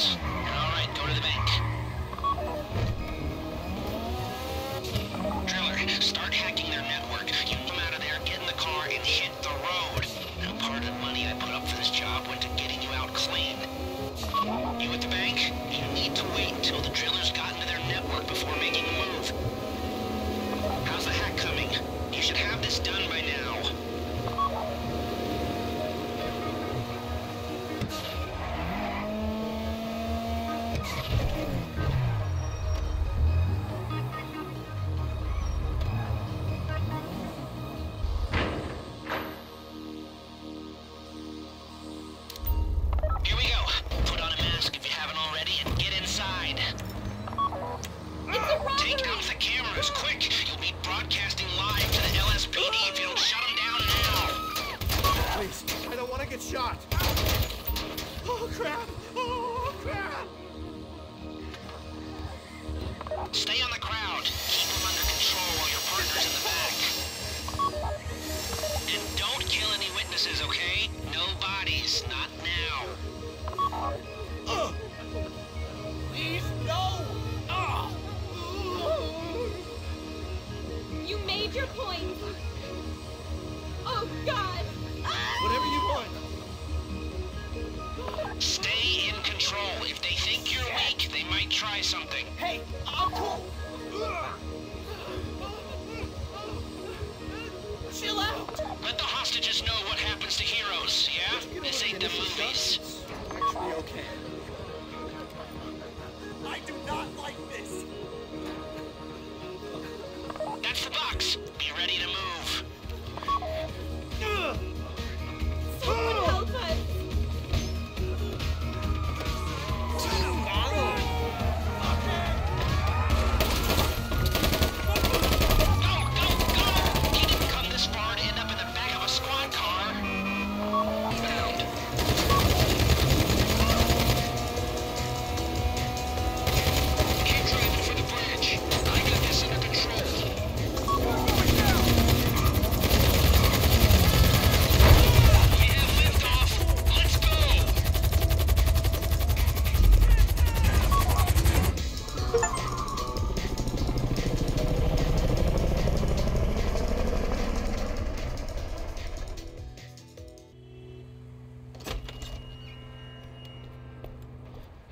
Peace. Get shot. Oh, crap. Oh, crap. Stay on the crowd. Keep them under control while your partner's in the back. And don't kill any witnesses, okay? No bodies, not now. Ugh. Please, no. Ah. You made your point. Something. Hey, I'm cool. Chill out. Let the hostages know what happens to heroes, yeah? This ain't the movies. Actually, okay. I do not like this. That's the box. Be ready to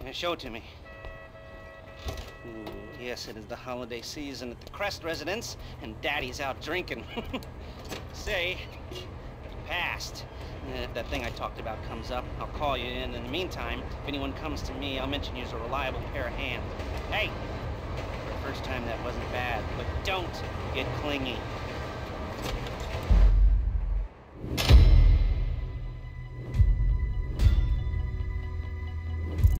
Yeah, show it to me. Ooh, yes, it is the holiday season at the Crest residence, and Daddy's out drinking. Say, passed. Eh, and If that thing I talked about comes up, I'll call you in. In the meantime, if anyone comes to me, I'll mention you as a reliable pair of hands. Hey, for the first time that wasn't bad, but don't get clingy.